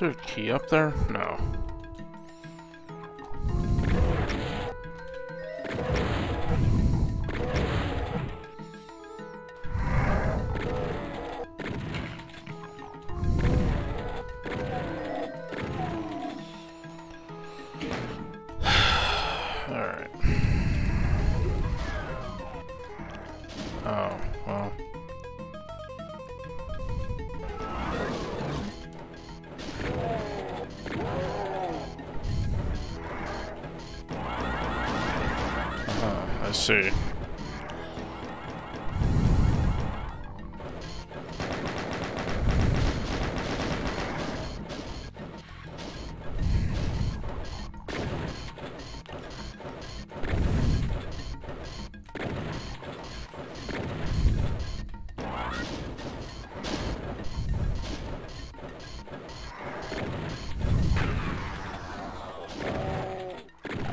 there a key up there? No.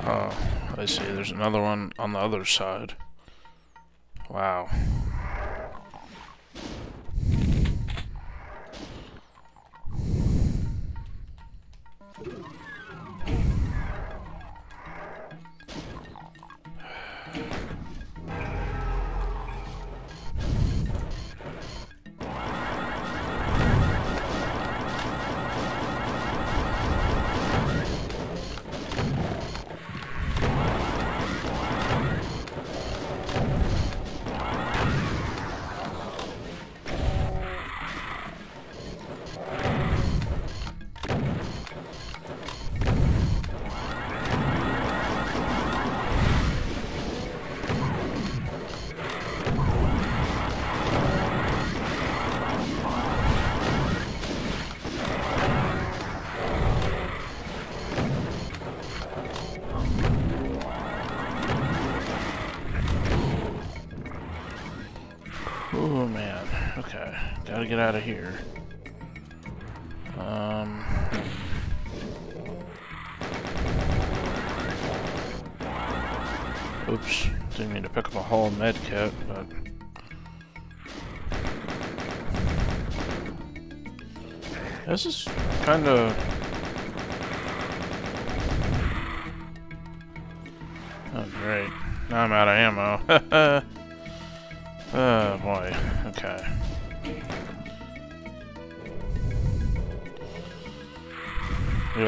Oh, I see. There's another one on the other side. Wow. Get out of here. Um. Oops. Didn't mean to pick up a whole med kit, but. This is kind of. Oh, great. Now I'm out of ammo.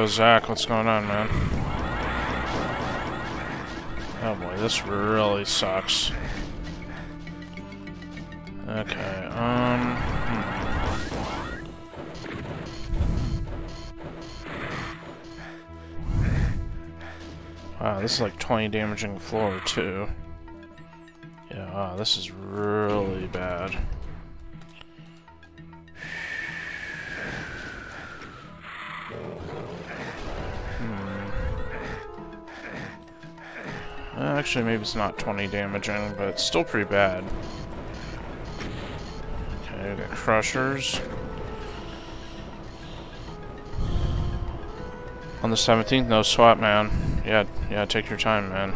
Zach, what's going on, man? Oh boy, this really sucks. Okay, um... Hmm. Wow, this is like 20 damaging floor, too. Yeah, wow, this is really bad. Actually, maybe it's not 20 damaging, but it's still pretty bad. Okay, got crushers. On the 17th, no sweat, man. Yeah, yeah, take your time, man.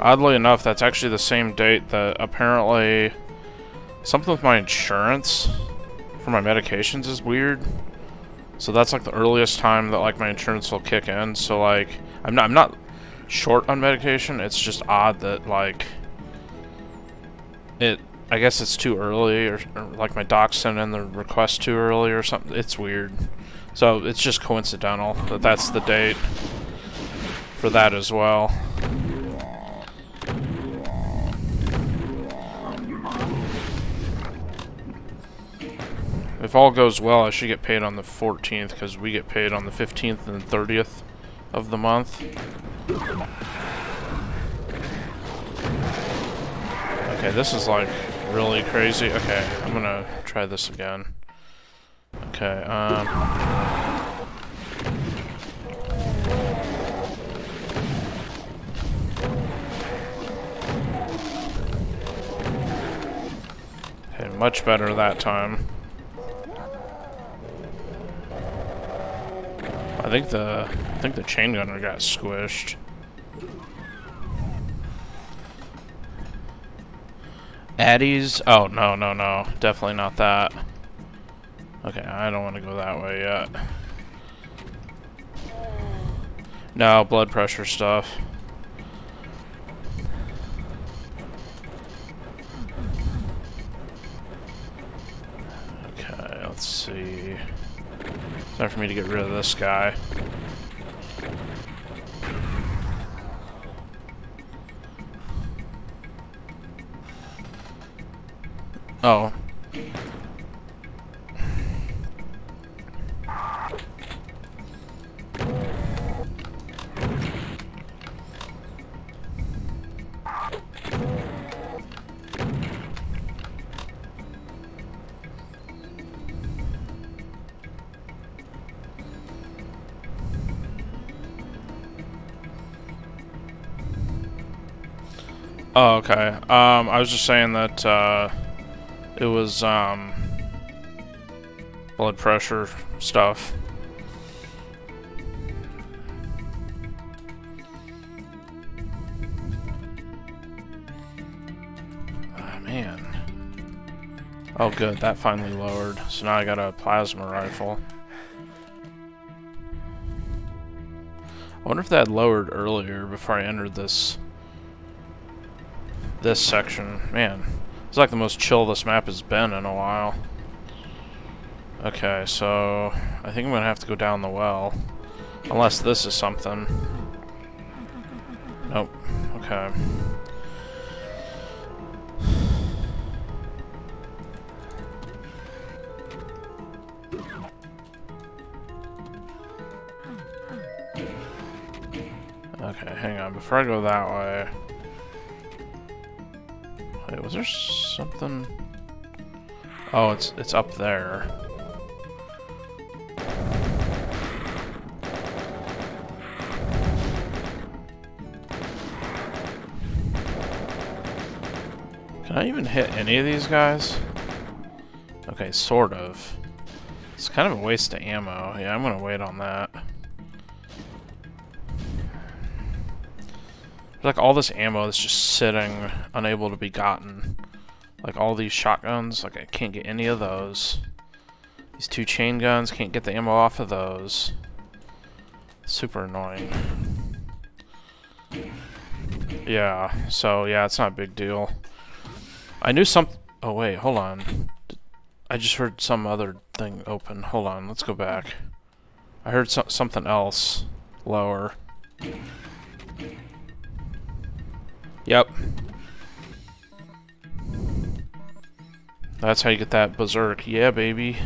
Oddly enough, that's actually the same date that apparently something with my insurance for my medications is weird. So that's like the earliest time that like my insurance will kick in. So like I'm not I'm not short on medication. It's just odd that like it I guess it's too early or, or like my doc sent in the request too early or something. It's weird. So it's just coincidental that that's the date for that as well. If all goes well, I should get paid on the 14th because we get paid on the 15th and 30th of the month. Okay, this is like really crazy. Okay, I'm gonna try this again. Okay, um... Okay, much better that time. I think the I think the chain gunner got squished. Addies? Oh no no no, definitely not that. Okay, I don't want to go that way yet. No, blood pressure stuff. Time for me to get rid of this guy. Oh. Oh, okay. Um, I was just saying that, uh, it was, um, blood pressure stuff. Oh, man. Oh, good. That finally lowered. So now I got a plasma rifle. I wonder if that lowered earlier before I entered this this section. Man, it's like the most chill this map has been in a while. Okay, so I think I'm gonna have to go down the well. Unless this is something. Nope. Okay. Okay, hang on. Before I go that way... Wait, was there something? Oh, it's it's up there. Can I even hit any of these guys? Okay, sort of. It's kind of a waste of ammo. Yeah, I'm gonna wait on that. Like all this ammo that's just sitting, unable to be gotten. Like all these shotguns, like I can't get any of those. These two chain guns, can't get the ammo off of those. Super annoying. Yeah, so yeah, it's not a big deal. I knew some... Oh wait, hold on. I just heard some other thing open. Hold on, let's go back. I heard so something else lower. Yep. That's how you get that berserk. Yeah, baby.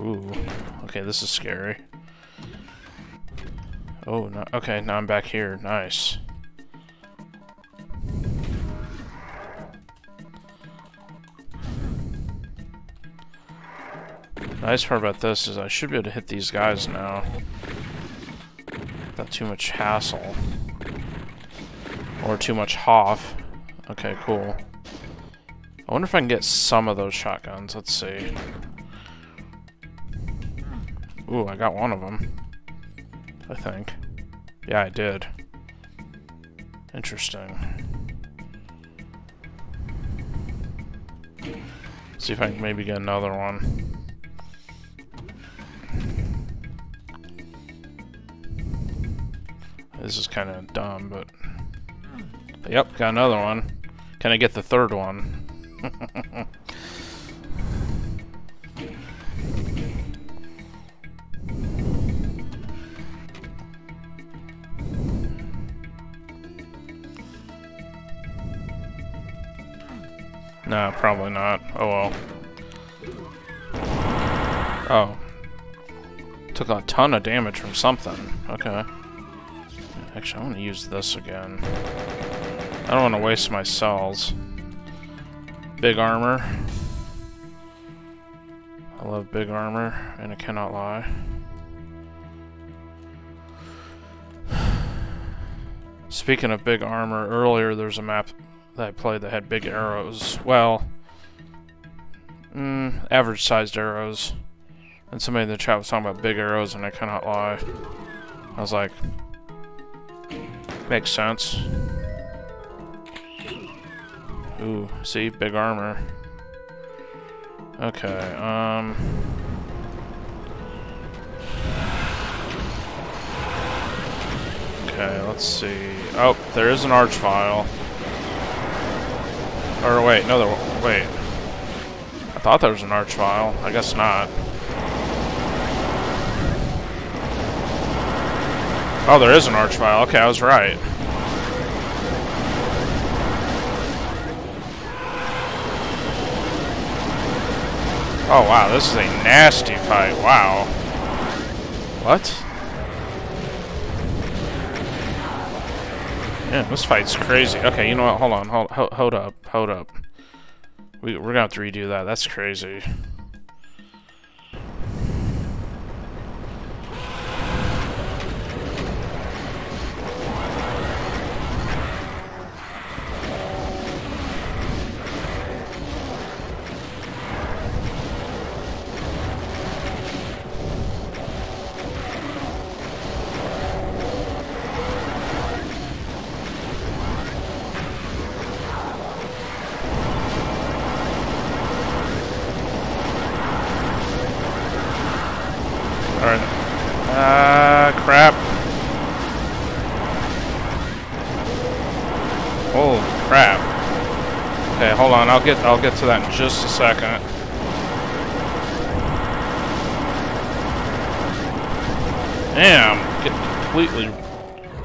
Ooh. Okay, this is scary. Oh, no. Okay, now I'm back here. Nice. Nice part about this is I should be able to hit these guys now. Too much hassle. Or too much hoff. Okay, cool. I wonder if I can get some of those shotguns. Let's see. Ooh, I got one of them. I think. Yeah, I did. Interesting. See if I can maybe get another one. This is kind of dumb, but... Yep, got another one. Can I get the third one? nah, probably not. Oh well. Oh. Took a ton of damage from something. Okay. Actually, I want to use this again. I don't want to waste my cells. Big armor. I love big armor, and I cannot lie. Speaking of big armor, earlier there's a map that I played that had big arrows. Well, mm, average-sized arrows. And somebody in the chat was talking about big arrows, and I cannot lie. I was like, makes sense. Ooh, see? Big armor. Okay, um... Okay, let's see. Oh, there is an archvile. Or wait, no, there, wait. I thought there was an archvile. I guess not. Oh, there is an archvile. Okay, I was right. Oh wow, this is a nasty fight. Wow. What? Yeah, this fight's crazy. Okay, you know what? Hold on. Hold, hold, hold up. Hold up. We, we're gonna have to redo that. That's crazy. I'll get I'll get to that in just a second. Damn, get completely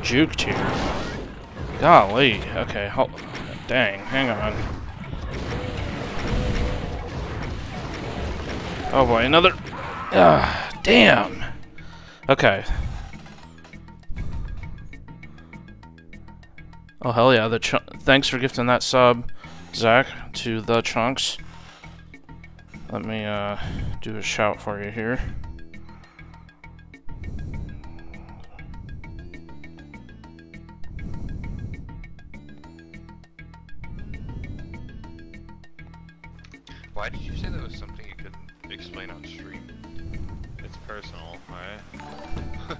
juked here. Golly. Okay, hold, dang, hang on. Oh boy, another. Ah, damn. Okay. Oh hell yeah! The thanks for gifting that sub. Zach to the chunks. Let me uh, do a shout for you here. Why did you say that was something you couldn't explain on stream? It's personal, alright?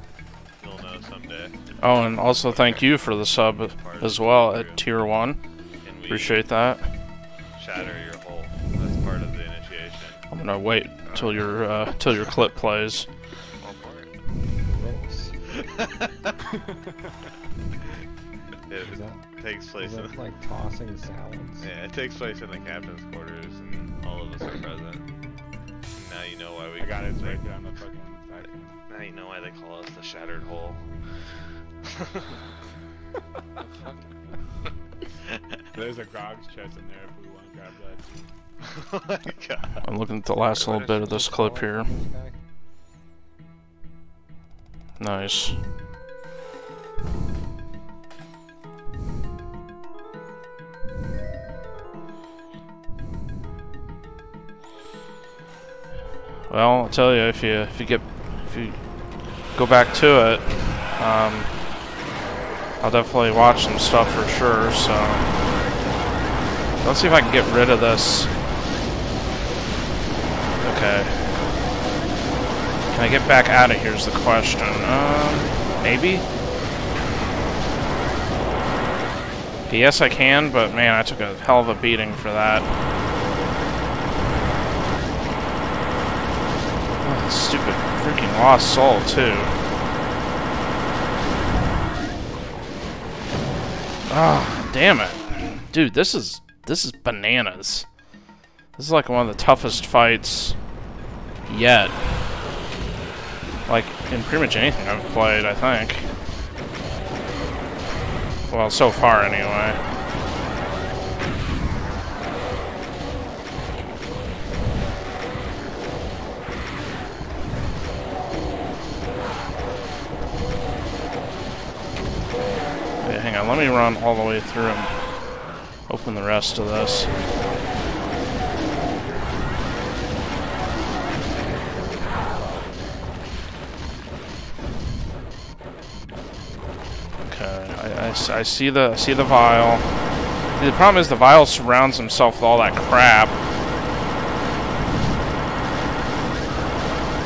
You'll know someday. Oh, and also thank you for the sub as well at tier 1. Appreciate that. Shatter your hole. That's part of the initiation. I'm gonna wait till your uh, till your clip plays. it that, takes place in like tossing salads. Yeah, it takes place in the captain's quarters, and all of us are present. Now you know why we. I got it right there on the fucking. Now you know why they call us the shattered hole. There's a Grog's chest in there if we want to grab that. oh god. I'm looking at the last little bit of this clip here. Nice. Well, I'll tell you if you if you get if you go back to it, um, I'll definitely watch some stuff for sure, so... Let's see if I can get rid of this. Okay. Can I get back out of here is the question. Um, maybe? Yes I can, but man, I took a hell of a beating for that. Oh, stupid freaking lost soul, too. Ah, damn it. Dude, this is this is bananas. This is like one of the toughest fights yet. Like, in pretty much anything I've played, I think. Well, so far, anyway. Okay, hang on, let me run all the way through and open the rest of this. Okay, I, see the I see the vile. The problem is the vile surrounds himself with all that crap.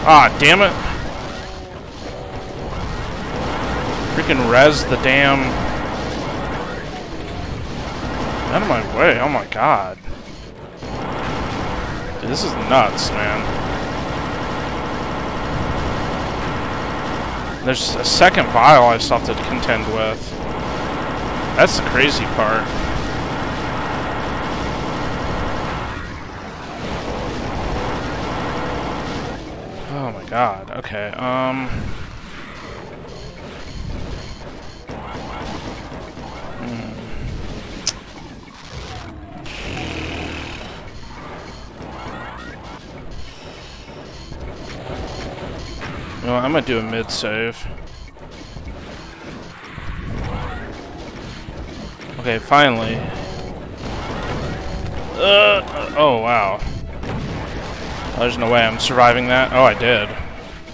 Ah, damn it! Freaking res the damn. Out of my way! Oh my god! Dude, this is nuts, man. There's a second vile I still have to contend with. That's the crazy part. Oh my god. Okay, um... No, I'm gonna do a mid save. Okay, finally. Uh, oh, wow. There's no way I'm surviving that. Oh, I did.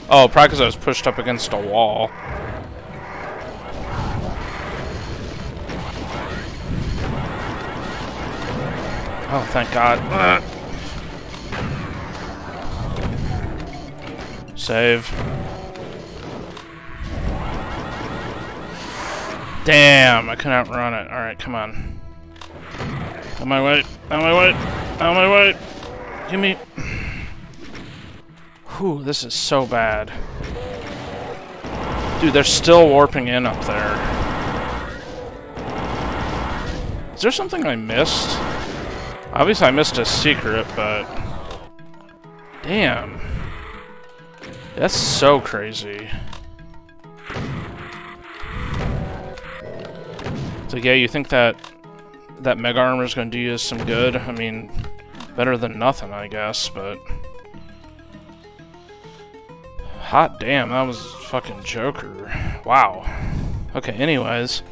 Oh, probably because I was pushed up against a wall. Oh, thank God. Uh. Save. Damn, I couldn't outrun it. Alright, come on. On my way. On my way. On my way. Give me. Whew, this is so bad. Dude, they're still warping in up there. Is there something I missed? Obviously I missed a secret, but... Damn. That's so crazy. So yeah, you think that that mega armor is going to do you some good? I mean, better than nothing, I guess, but... Hot damn, that was fucking Joker. Wow. Okay, anyways.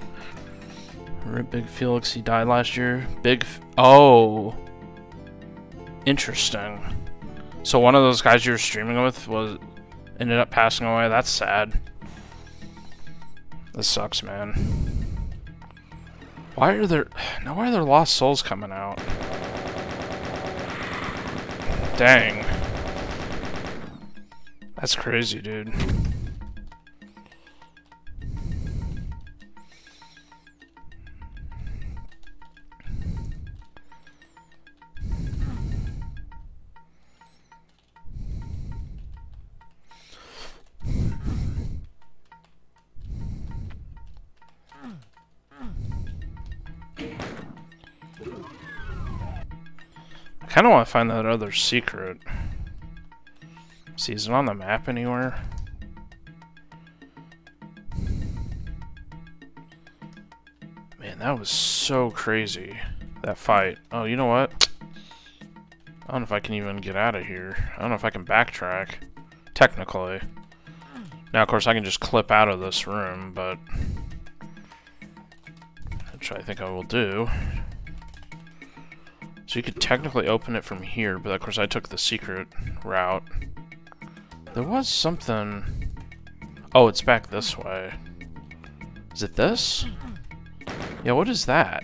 Rip Big Felix, he died last year. Big... Oh! Interesting. So one of those guys you were streaming with was ended up passing away. That's sad. This sucks, man. Why are there now? Why are there lost souls coming out? Dang, that's crazy, dude. Kind of want to find that other secret. See, is it on the map anywhere? Man, that was so crazy. That fight. Oh, you know what? I don't know if I can even get out of here. I don't know if I can backtrack. Technically. Now, of course, I can just clip out of this room, but... Which I think I will do. So you could technically open it from here, but of course I took the secret route. There was something... Oh, it's back this way. Is it this? Yeah, what is that?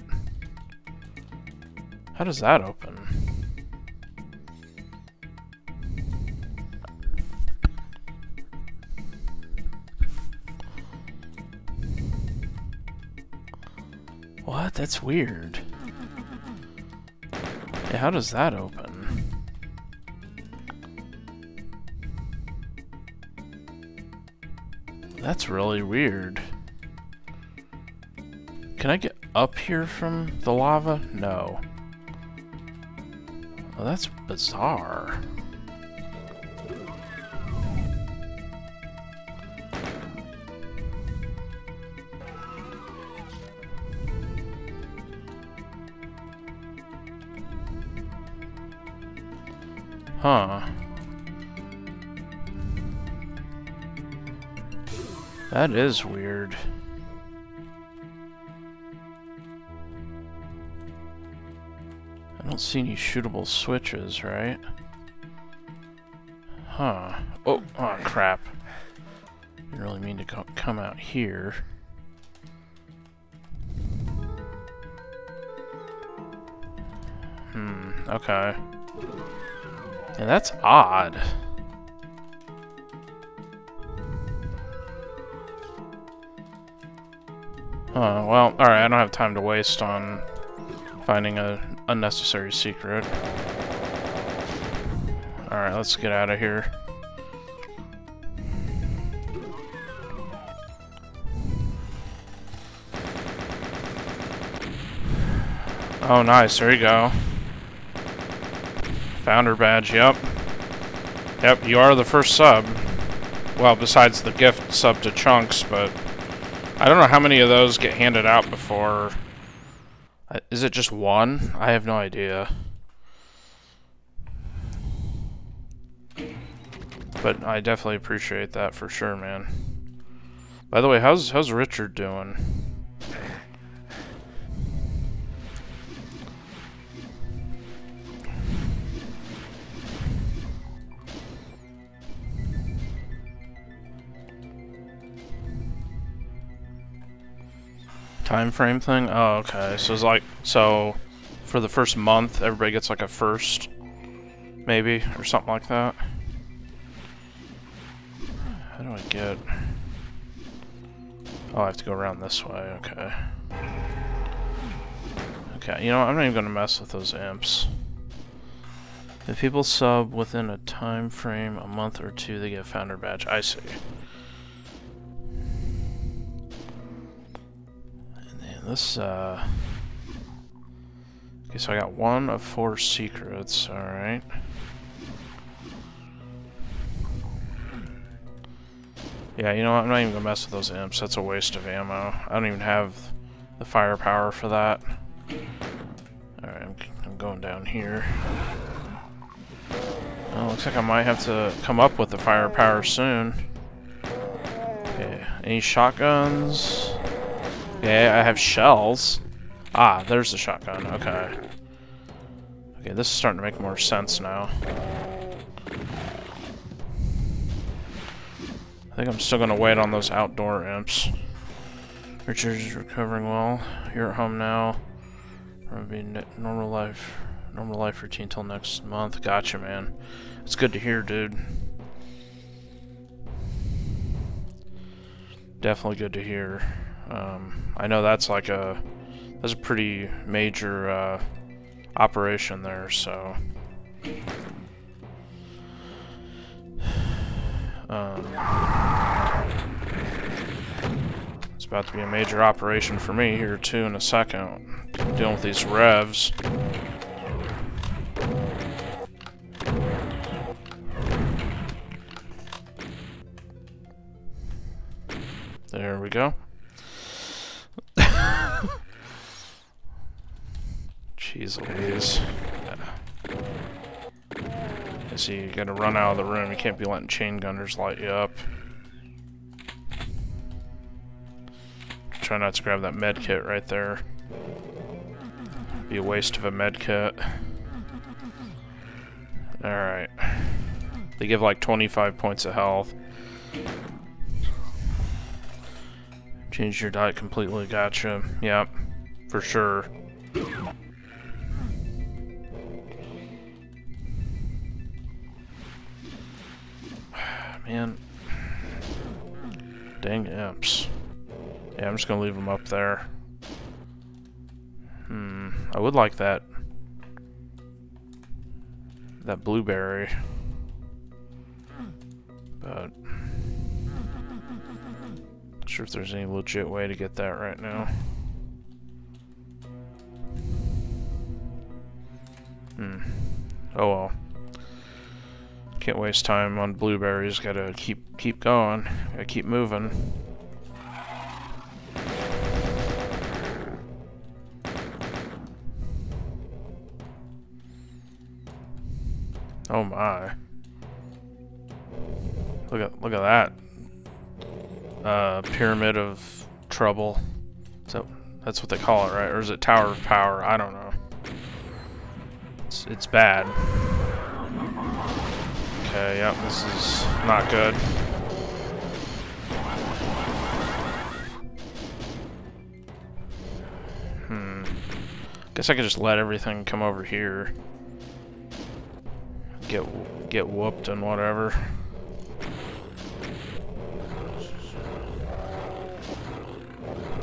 How does that open? What? That's weird. Yeah, how does that open? That's really weird. Can I get up here from the lava? No. Well, that's bizarre. Huh. That is weird. I don't see any shootable switches, right? Huh. Oh, oh crap. Didn't really mean to co come out here. Hmm, okay. Yeah, that's odd. Oh, well, alright, I don't have time to waste on finding a unnecessary secret. Alright, let's get out of here. Oh, nice, there you go. Founder badge, yep. Yep, you are the first sub. Well, besides the gift sub to Chunks, but... I don't know how many of those get handed out before... Uh, is it just one? I have no idea. But I definitely appreciate that for sure, man. By the way, how's how's Richard doing? Time frame thing? Oh, okay. So it's like, so for the first month, everybody gets like a first, maybe, or something like that. How do I get... Oh, I have to go around this way, okay. Okay, you know? I'm not even to mess with those imps. If people sub within a time frame, a month or two, they get a founder badge. I see. This, uh... Okay, so I got one of four secrets, alright. Yeah, you know what? I'm not even gonna mess with those imps. That's a waste of ammo. I don't even have the firepower for that. Alright, I'm, I'm going down here. Oh, looks like I might have to come up with the firepower soon. Okay, any shotguns? Yeah, I have shells. Ah, there's the shotgun. Okay. Okay, this is starting to make more sense now. I think I'm still gonna wait on those outdoor imps. Richard's recovering well. You're at home now. Gonna be normal life, normal life routine till next month. Gotcha, man. It's good to hear, dude. Definitely good to hear. Um, I know that's like a that's a pretty major uh, operation there, so. Um, it's about to be a major operation for me here too in a second. Dealing with these revs. There we go. Jeez Louise. See you gotta run out of the room. You can't be letting chain gunners light you up. Try not to grab that med kit right there. Be a waste of a med kit. Alright. They give like 25 points of health. Change your diet completely, gotcha. Yep, for sure. Man. Dang imps. Yeah, I'm just gonna leave them up there. Hmm, I would like that. That blueberry. But... Not sure if there's any legit way to get that right now. Hmm. Oh well. Can't waste time on blueberries. Gotta keep keep going. Gotta keep moving. Oh my. Look at look at that. Uh pyramid of trouble. So that's what they call it, right? Or is it Tower of Power? I don't know. It's it's bad. Okay, yep, this is not good. Hmm. Guess I could just let everything come over here. Get get whooped and whatever.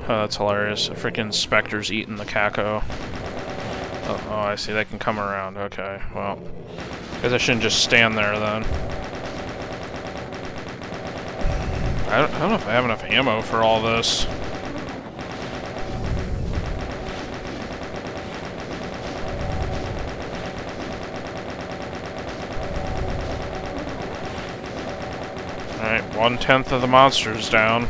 Oh, that's hilarious. A freaking specter's eating the caco. Oh, oh, I see. They can come around. Okay, well. Guess I shouldn't just stand there then. I don't, I don't know if I have enough ammo for all this. Alright, one tenth of the monsters down.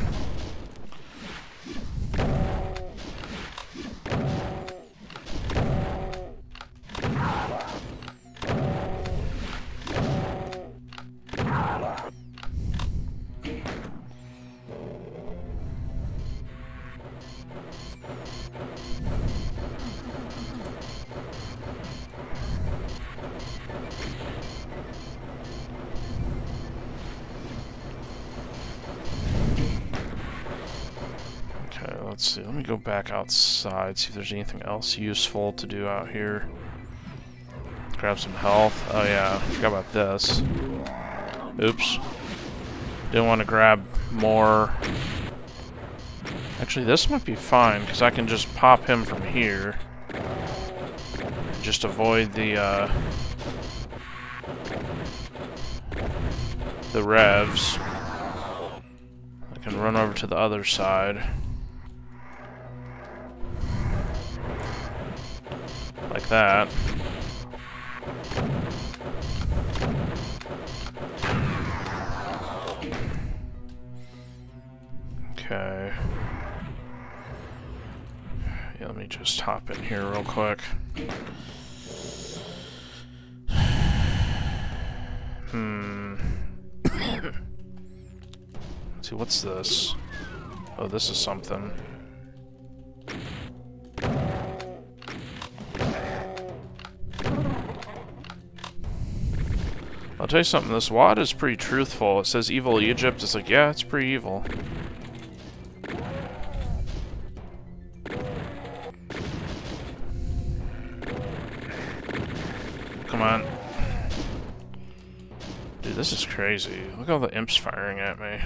Outside, see if there's anything else useful to do out here. Grab some health. Oh yeah, forgot about this. Oops. Didn't want to grab more. Actually, this might be fine, because I can just pop him from here. Just avoid the, uh... The revs. I can run over to the other side. Like that. Okay. Yeah, let me just hop in here real quick. Hmm. See, what's this? Oh, this is something. I'll tell you something, this WAD is pretty truthful. It says evil Egypt. It's like, yeah, it's pretty evil. Come on. Dude, this is crazy. Look at all the imps firing at me.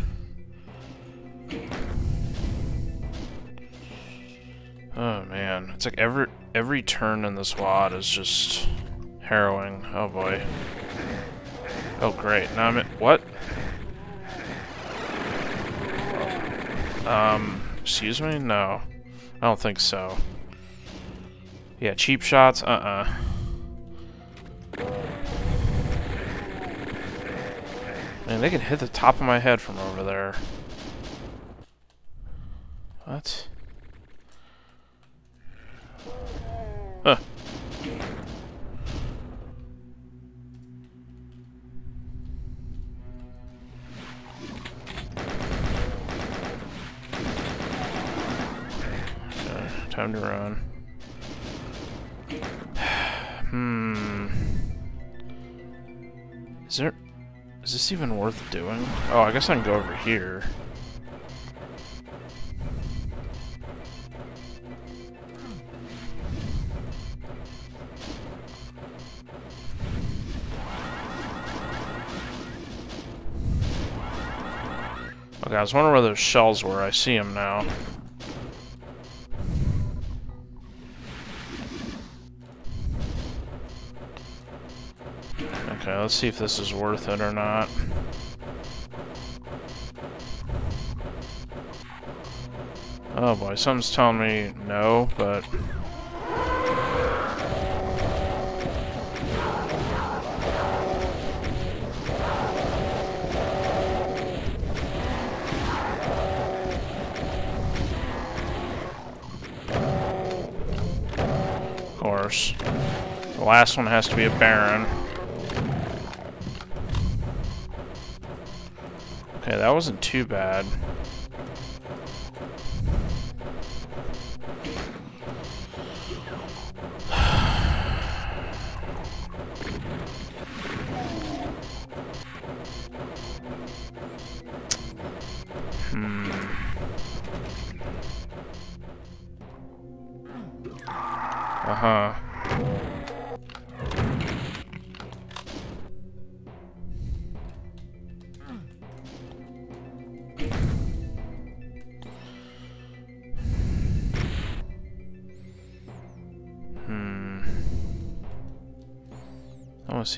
Oh man, it's like every every turn in this WAD is just harrowing. Oh boy. Oh great, now I'm in- what? Um, excuse me? No. I don't think so. Yeah, cheap shots? Uh-uh. Man, they can hit the top of my head from over there. What? Time to run. hmm. Is there... Is this even worth doing? Oh, I guess I can go over here. Okay, I was wondering where those shells were. I see them now. Let's see if this is worth it or not. Oh boy, something's telling me no, but... Of course. The last one has to be a Baron. That wasn't too bad.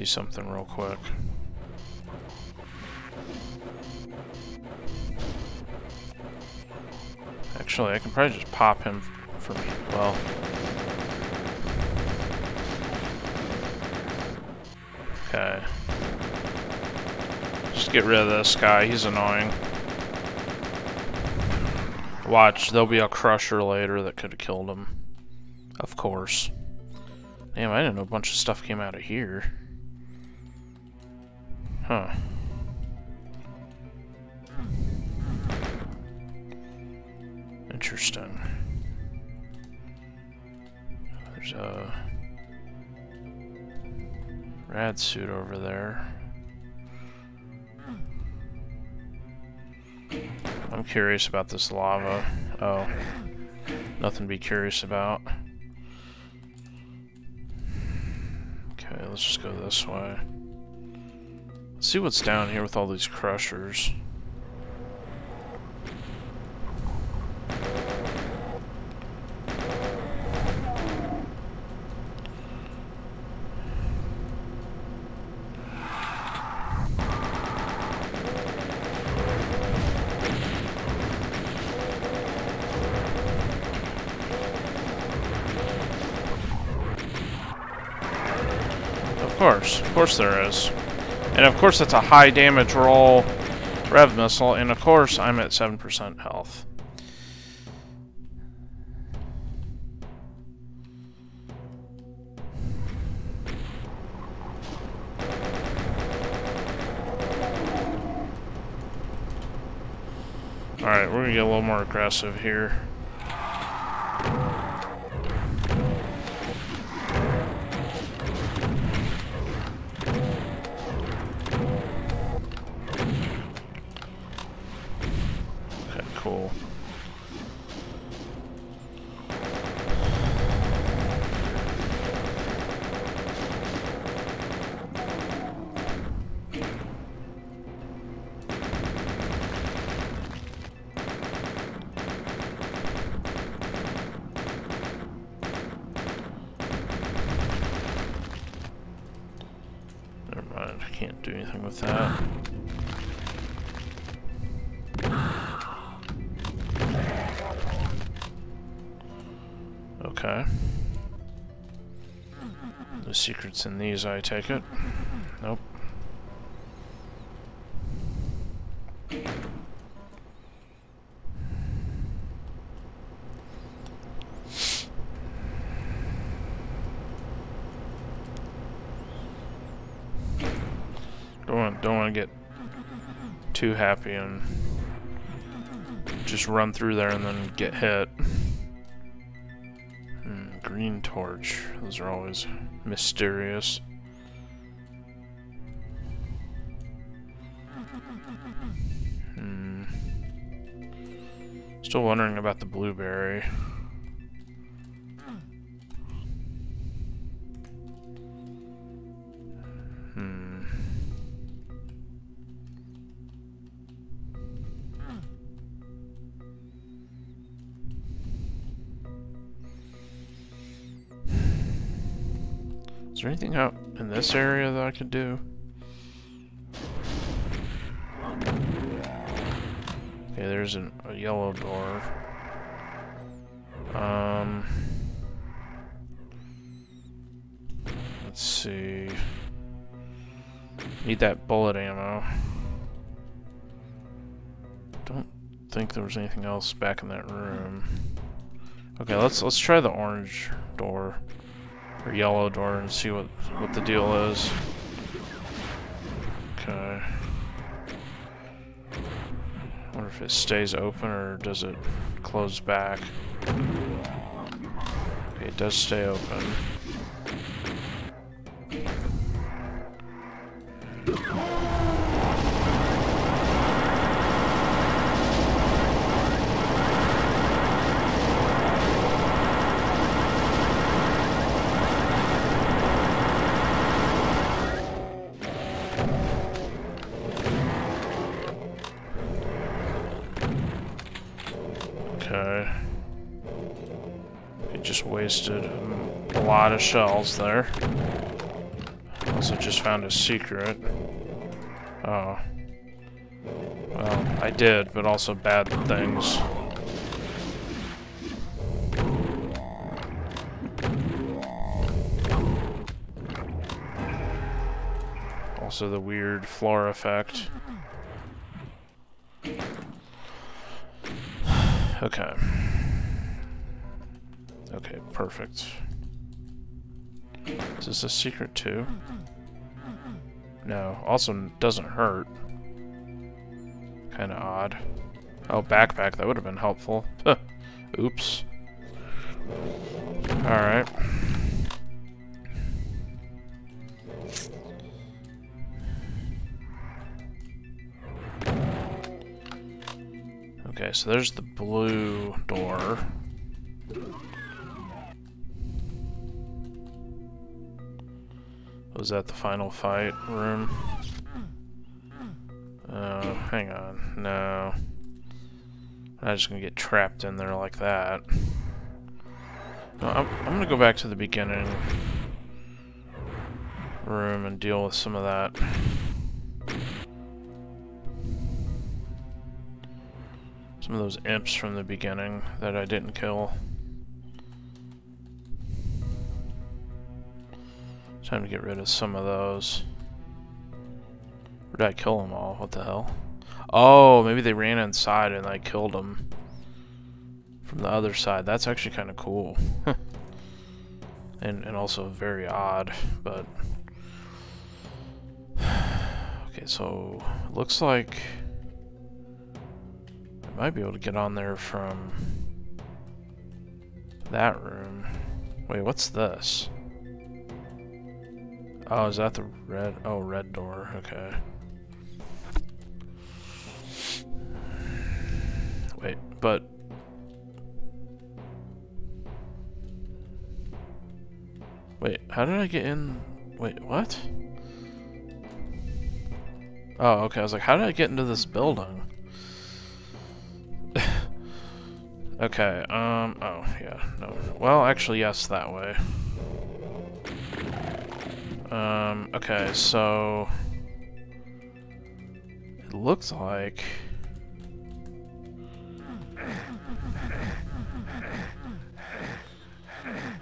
See something real quick. Actually, I can probably just pop him for me. Well. Okay. Just get rid of this guy. He's annoying. Watch, there'll be a crusher later that could have killed him. Of course. Damn, I didn't know a bunch of stuff came out of here. Huh. Interesting. There's a rad suit over there. I'm curious about this lava. Oh, nothing to be curious about. Okay, let's just go this way. See what's down here with all these crushers. Of course, of course there is. And of course it's a high damage roll rev missile, and of course I'm at 7% health. Alright, we're gonna get a little more aggressive here. Do anything with that. Okay. The secret's in these, I take it. Nope. Don't want, don't want to get too happy and just run through there and then get hit. Hmm, green torch. Those are always mysterious. Hmm. Still wondering about the blueberry. Anything out in this area that I could do? Okay, there's an, a yellow door. Um, let's see. Need that bullet ammo. Don't think there was anything else back in that room. Okay, let's let's try the orange door or yellow door and see what what the deal is. Okay. wonder if it stays open or does it close back. Okay, it does stay open. Shells there. Also just found a secret. Oh. Well, I did, but also bad things. Also the weird floor effect. Okay. Okay, perfect. Is a secret too? No. Also doesn't hurt. Kinda odd. Oh, backpack. That would have been helpful. Oops. Alright. Okay, so there's the blue door. Was that the final fight room? Oh, hang on. No. I'm not just gonna get trapped in there like that. No, I'm, I'm gonna go back to the beginning room and deal with some of that. Some of those imps from the beginning that I didn't kill. Time to get rid of some of those. Or did I kill them all? What the hell? Oh, maybe they ran inside and I killed them from the other side. That's actually kind of cool. and, and also very odd, but... okay, so... It looks like... I might be able to get on there from... That room. Wait, what's this? Oh, is that the red? Oh, red door. Okay. Wait, but... Wait, how did I get in? Wait, what? Oh, okay. I was like, how did I get into this building? okay, um, oh, yeah, no. Well, actually, yes, that way. Um, okay, so... It looks like...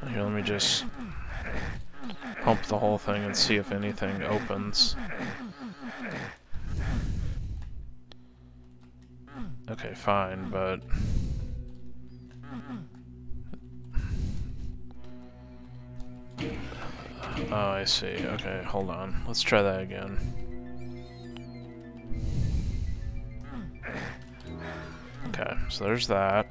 Here, let me just pump the whole thing and see if anything opens. Okay, fine, but... Oh, I see. Okay, hold on. Let's try that again. Okay, so there's that.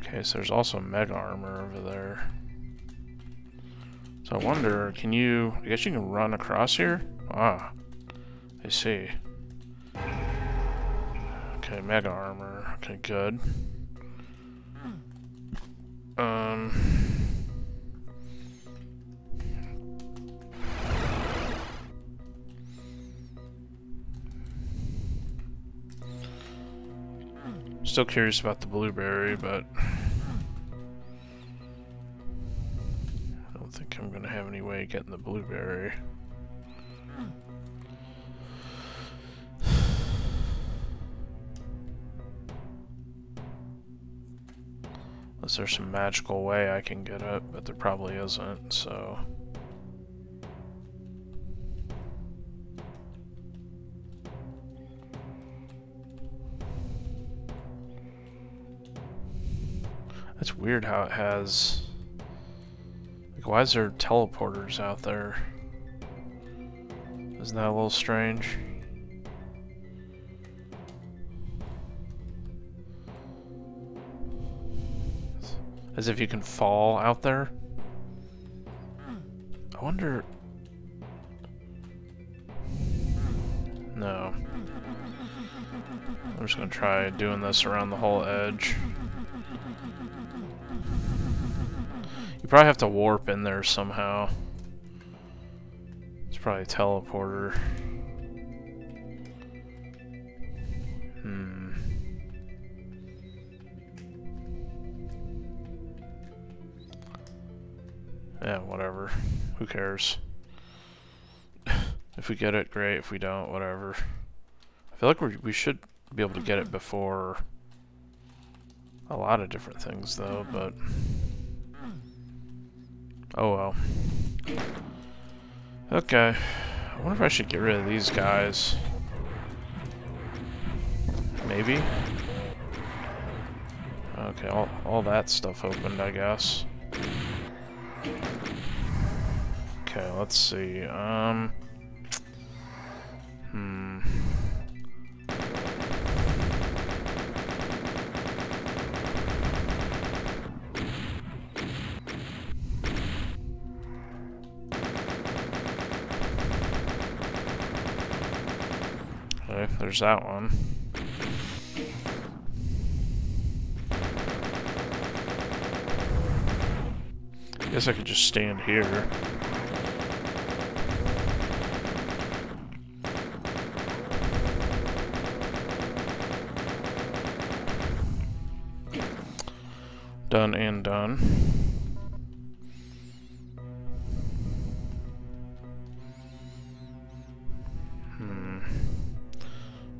Okay, so there's also mega armor over there. So I wonder, can you... I guess you can run across here? Ah. I see. Okay, mega armor. Okay, good. Um. Still curious about the blueberry, but I don't think I'm gonna have any way of getting the blueberry. Unless there's some magical way I can get it, but there probably isn't, so... That's weird how it has... Like, why is there teleporters out there? Isn't that a little strange? As if you can fall out there? I wonder... No. I'm just gonna try doing this around the whole edge. You probably have to warp in there somehow. It's probably a teleporter. Cares? if we get it, great. If we don't, whatever. I feel like we we should be able to get it before a lot of different things, though, but... Oh well. Okay. I wonder if I should get rid of these guys. Maybe? Okay, all, all that stuff opened, I guess. Okay, let's see. Um... Hmm... Okay, there's that one. I Guess I could just stand here. Done and done. Hmm.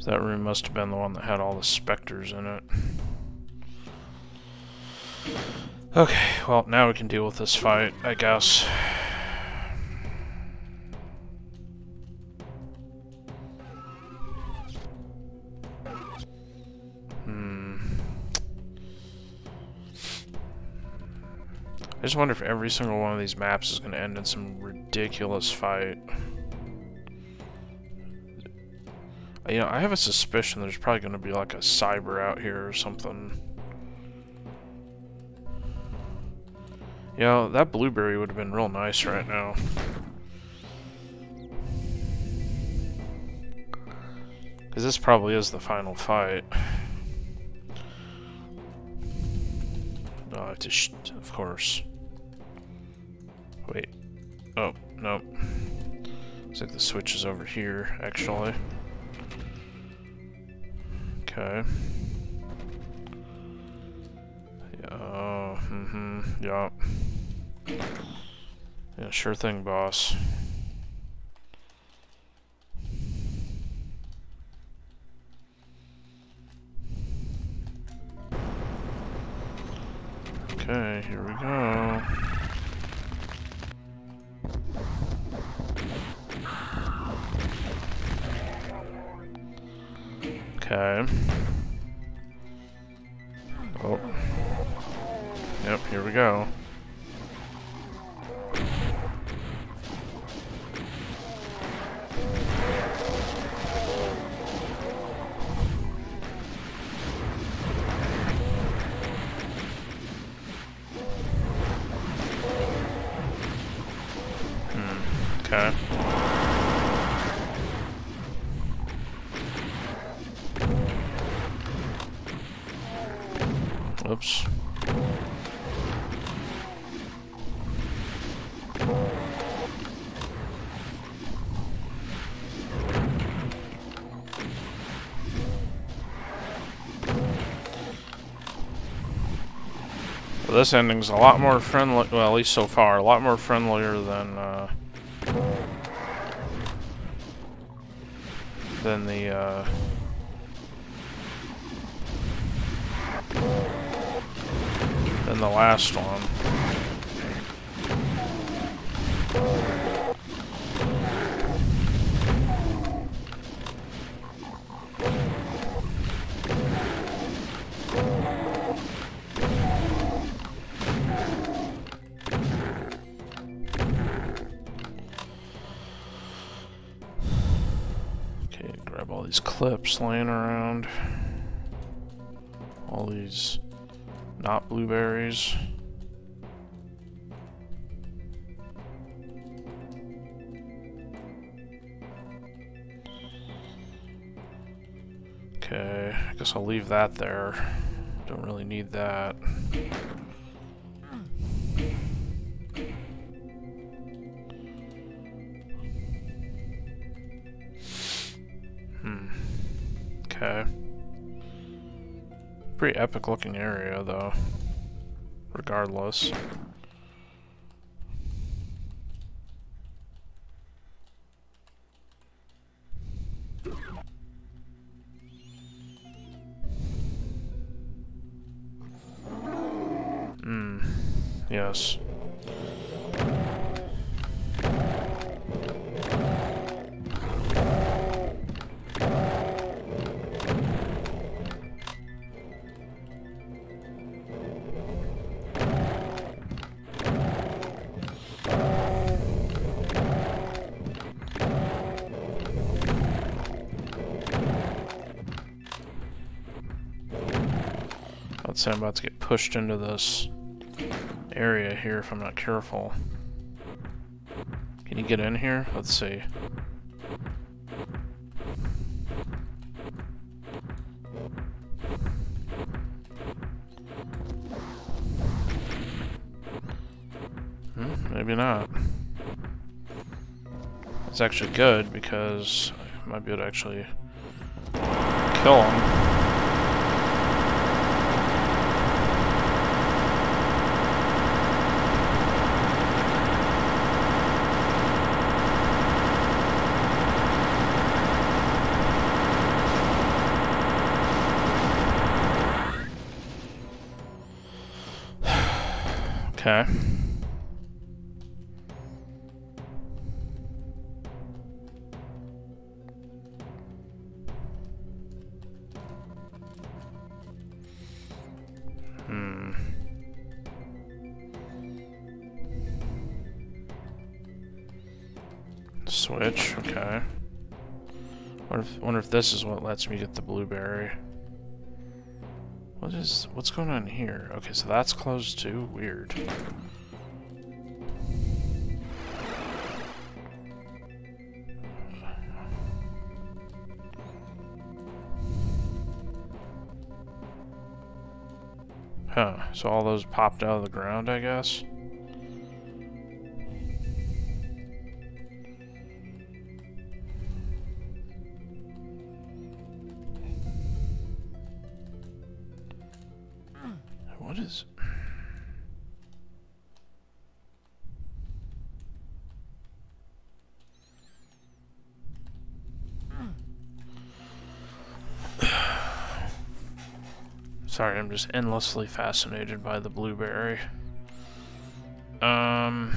That room must have been the one that had all the specters in it. Okay, well, now we can deal with this fight, I guess. Just wonder if every single one of these maps is going to end in some ridiculous fight. You know, I have a suspicion there's probably going to be like a cyber out here or something. You know, that blueberry would have been real nice right now. Because this probably is the final fight. I have to of course. Wait. Oh, nope. Looks like the switch is over here, actually. Okay. Yeah, mm-hmm, yeah. Yeah, sure thing, boss. Okay, here we go. Okay. Oh. Yep, here we go. This ending's a lot more friendly, well, at least so far, a lot more friendlier than, uh, than the, uh, than the last one. Laying around. All these not blueberries. Okay, I guess I'll leave that there. Don't really need that. Epic looking area, though. Regardless. Hmm. Yes. Let's say I'm about to get pushed into this area here if I'm not careful. Can you get in here? Let's see. Hmm, maybe not. It's actually good because I might be able to actually kill him. Okay. Hmm. Switch, okay. Wonder if, wonder if this is what lets me get the blueberry. What is, what's going on here? Okay, so that's closed too? Weird. Huh, so all those popped out of the ground, I guess? Sorry, I'm just endlessly fascinated by the blueberry. Um...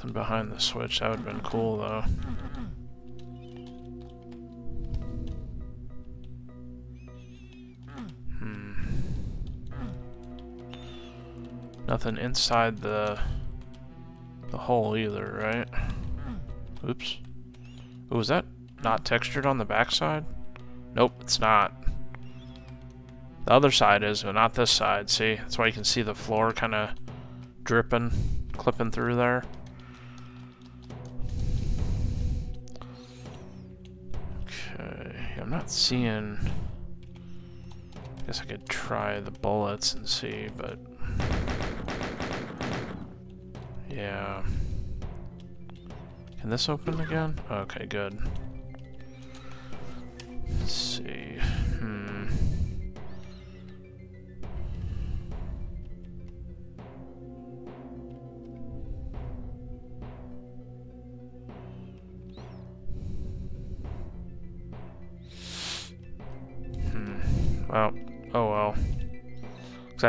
nothing behind the switch. That would have been cool, though. Hmm. Nothing inside the the hole either, right? Oops. Was that not textured on the backside? Nope, it's not. The other side is, but not this side. See? That's why you can see the floor kind of dripping, clipping through there. Seeing... I guess I could try the bullets and see, but... Yeah. Can this open again? Okay, good. Let's see.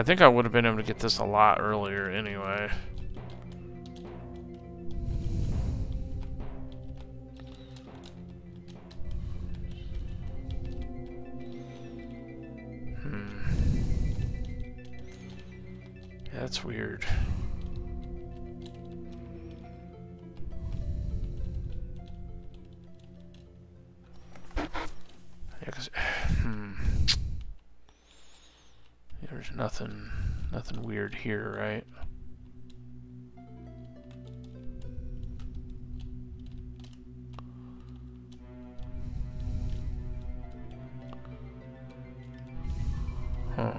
I think I would have been able to get this a lot earlier anyway. Hmm. That's weird. There's nothing, nothing weird here, right? Huh.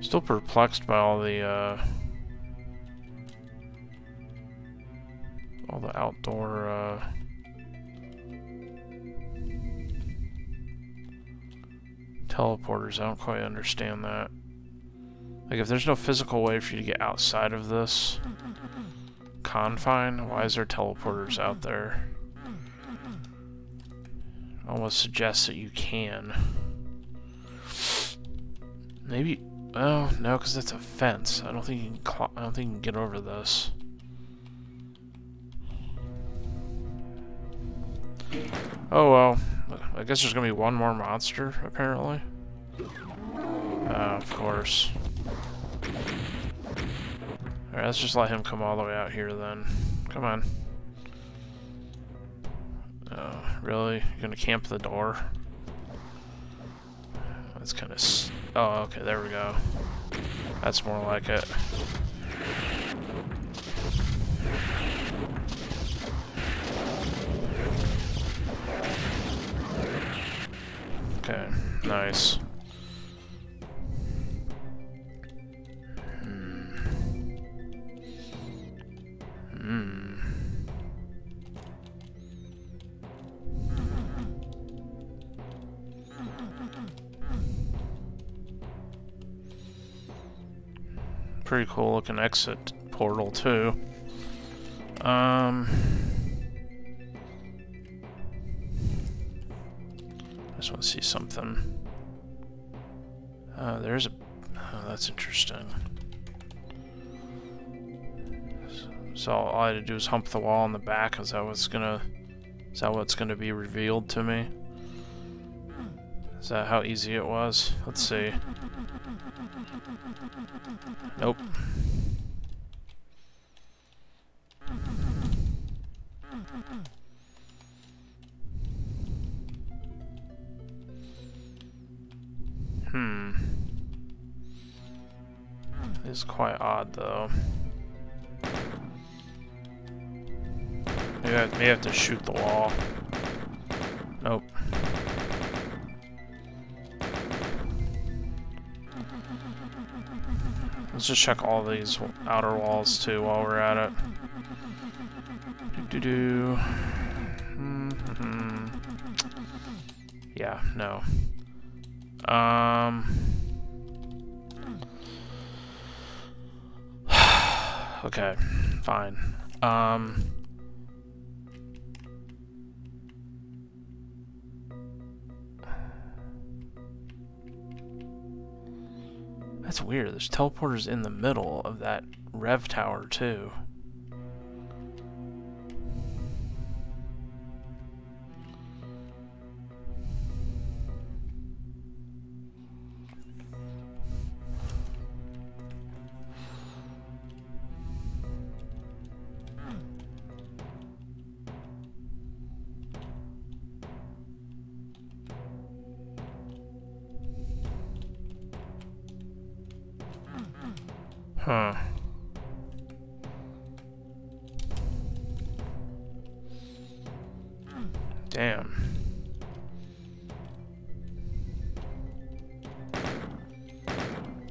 Still perplexed by all the, uh... All the outdoor, Teleporters, I don't quite understand that. Like, if there's no physical way for you to get outside of this confine, why is there teleporters out there? Almost suggests that you can. Maybe. Oh no, because that's a fence. I don't think you can. I don't think you can get over this. Oh well. I guess there's gonna be one more monster apparently. Uh, of course. Alright, let's just let him come all the way out here then. Come on. Oh, really? You're gonna camp the door? That's kind of... Oh, okay, there we go. That's more like it. Okay, nice. Pretty cool looking exit portal too. Um I just want to see something. Uh, there's a... Oh, that's interesting. So all I had to do is hump the wall in the back. Is that what's gonna... Is that what's gonna be revealed to me? Is that how easy it was? Let's see. Check all these outer walls too while we're at it. Do do do. Mm -hmm. Yeah, no. Um. okay, fine. Um. Weird. There's teleporters in the middle of that rev tower, too. Huh. Damn.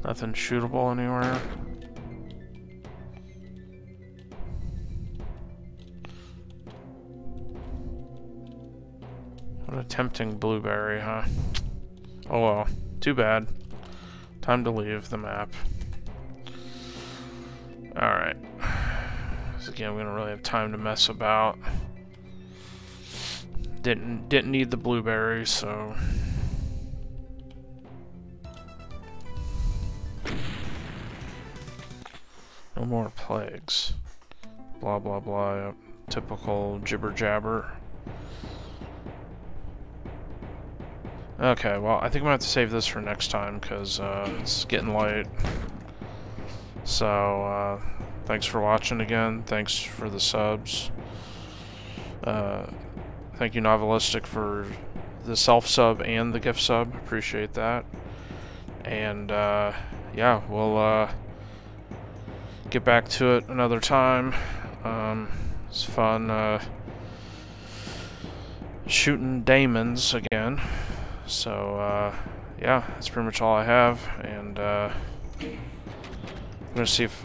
Nothing shootable anywhere. What a tempting blueberry, huh? Oh well. Too bad. Time to leave the map. Again, we don't really have time to mess about. Didn't didn't need the blueberries, so no more plagues. Blah blah blah. Typical jibber jabber. Okay, well, I think I'm gonna have to save this for next time because uh, it's getting late. So, uh, thanks for watching again. Thanks for the subs. Uh, thank you, Novelistic, for the self sub and the gift sub. Appreciate that. And uh, yeah, we'll uh, get back to it another time. Um, it's fun uh, shooting daemons again. So, uh, yeah, that's pretty much all I have, and, uh, I'm gonna see if